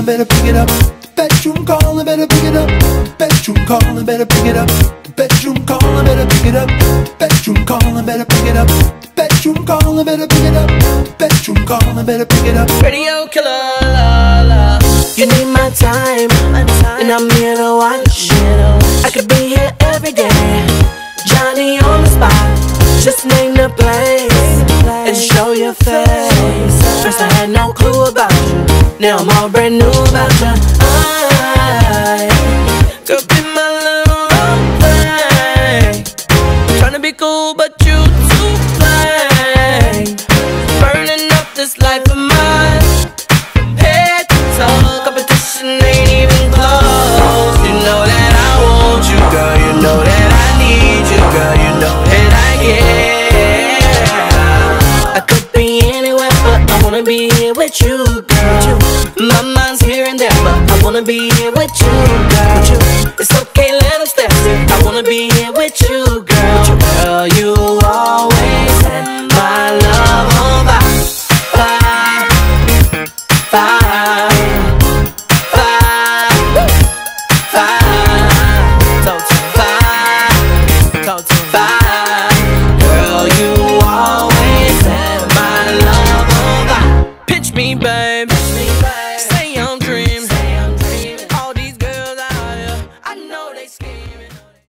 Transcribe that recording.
calling, better pick it up. The bedroom calling, better pick it up. The bedroom calling, better pick it up. The bedroom calling, better pick it up. The bedroom calling, better pick it up. The bedroom calling, better pick it up. The bedroom calling, better pick it up. Radio killer, la la. You need my time, and I'm here to watch. I could be here every day. Johnny on the spot, just name the place and show your face. First I had no clue about you, now I'm all brand new about you. I Girl, be my little play. Tryna be cool, but you too plain. Burning up this life of mine. Head to toe, competition ain't even close. You know that I want you, girl. You know that I need you, girl. You know that I care. wanna be here with you, girl. My mind's here and there, but I wanna be here with you, girl. It's okay, let them step. I wanna be here with you, girl. Girl, you always set my love on fire, fire.